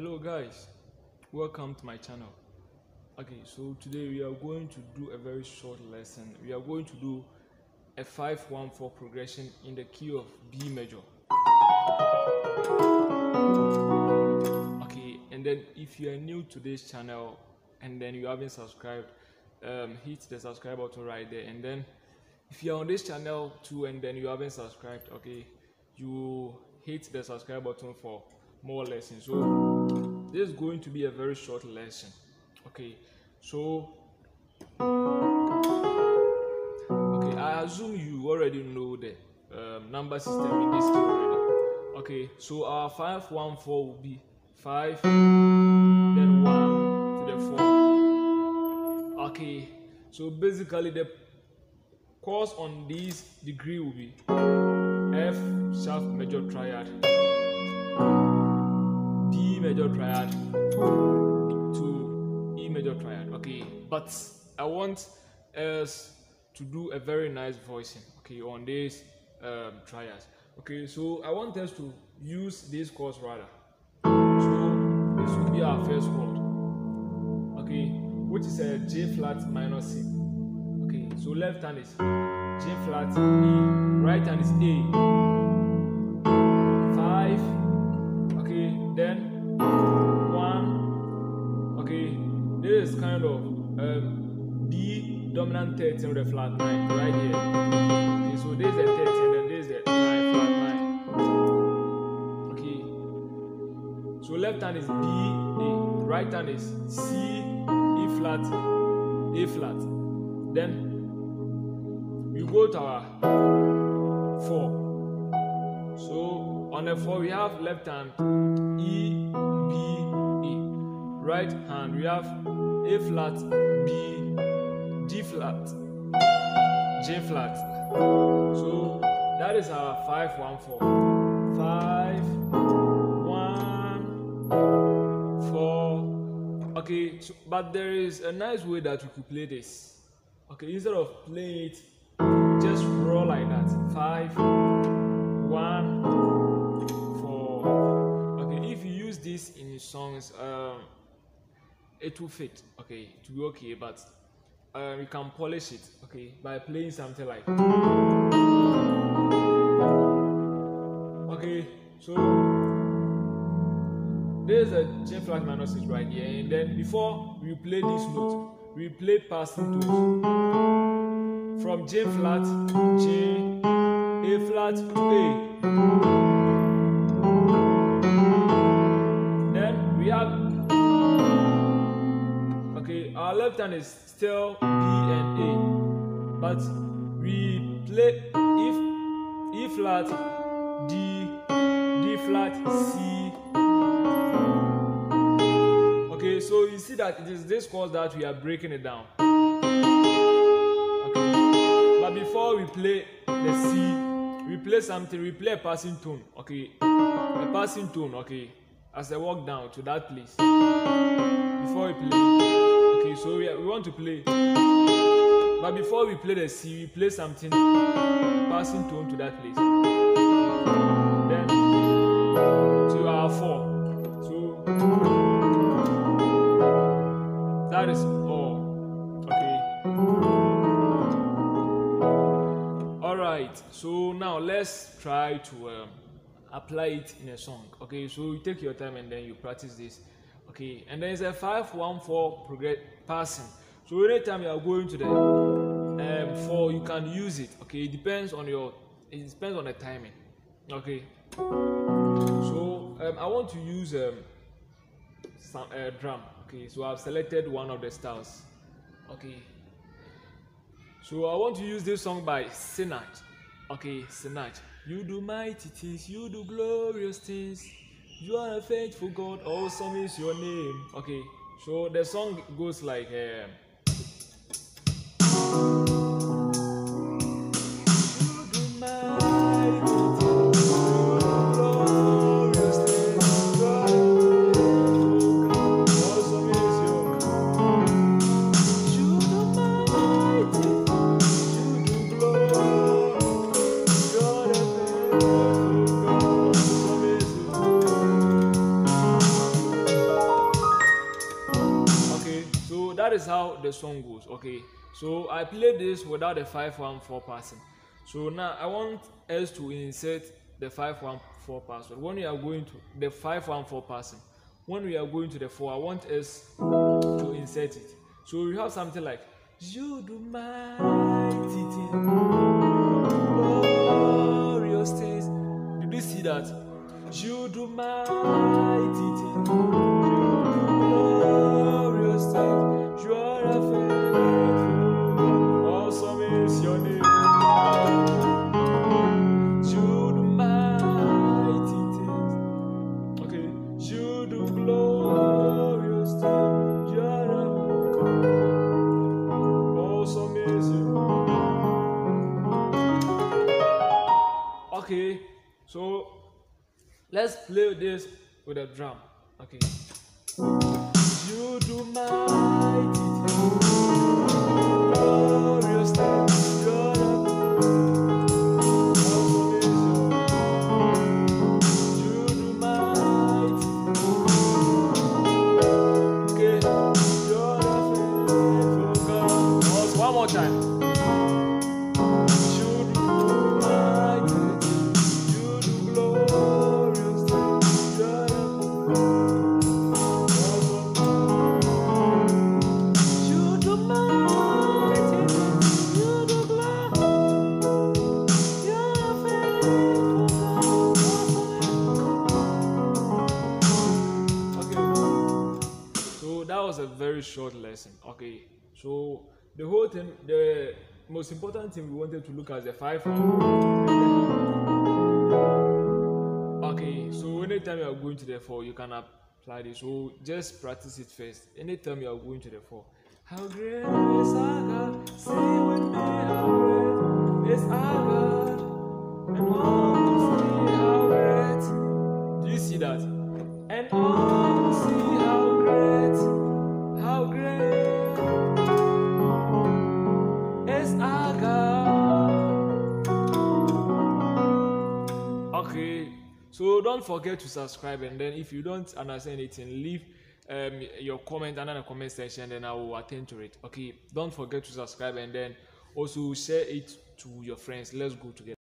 hello guys. Welcome to my channel. Okay so today we are going to do a very short lesson. We are going to do a 514 progression in the key of b major. Okay and then if you are new to this channel and then you haven't subscribed um, hit the subscribe button right there. And then if you are on this channel too and then you haven't subscribed okay you hit the subscribe button for more lessons. So this is going to be a very short lesson. Okay so okay i assume you already know the um, number system in this key already. Okay so our 514 will be 5 then 1 to the 4 okay so basically the chords on this degree will be F sharp major triad B major triad to E major triad okay? But I want us to do a very nice voicing okay on this um, triads. Okay so I want us to use this chords rather so this will be our first chord okay which is a G flat minor C. Okay so left hand is G flat E right hand is A kind of um, D dominant 13 with flat 9 right here. Okay so this is the 13 and this is the 9 flat 9 okay so left hand is B A right hand is C E flat A flat. Then we go to our 4 so on the 4 we have left hand E B A. Right hand we have A flat B D flat G flat. So that is our 514 5 1 4 okay so, but there is a nice way that you could play this. Okay instead of playing it just roll like that. Five one four. Okay if you use this in your songs um it will fit okay it will be okay but um, you can polish it okay by playing something like okay so there's a G flat minor six right here and then before we play this note we play passing tones from G flat, G A flat A. okay, our left hand is still B and A, but we play if E flat, D, D flat, C. Okay, so you see that it is this chord that we are breaking it down. But before we play the C, we play something, we play a passing tone, okay? A passing tone, okay? As I walk down to that place. Before we play, want to play. But before we play the C, we play something, passing tone to that place. Then to our four. So that is all, okay? Alright, so now let's try to um, apply it in a song. Okay, so you take your time and then you practice this. Okay, and then it's a 514 progress passing. So anytime you are going to the um, 4, you can use it. Okay, it depends on your, it depends on the timing. Okay, so um, I want to use um, some uh, drum. Okay, so I've selected one of the styles. Okay, so I want to use this song by Sinach. Okay, Sinach. You do mighty things, you do glorious things. You are a faithful God, awesome is your name. Okay, so the song goes like. Uh, so that is how the song goes. Okay, so I played this without the five one four passing. So now I want us to insert the five one four password. When we are going to the five one four passing, when we are going to the four, I want us to insert it. So we have something like you do things, glorious things. Did you see that? You do mighty Oh, okay, so let's play this with a drum. Okay. You do mighty very short lesson. Okay. So the whole thing, the most important thing we wanted to look at is the five. Okay. So anytime you are going to the four, you can apply this. So just practice it first. Anytime you are going to the four. How great is our God? With me, how great is our God? And Okay, so don't forget to subscribe, and then if you don't understand anything, leave um, your comment under the comment section, then I will attend to it. Okay, don't forget to subscribe, and then also share it to your friends. Let's go together.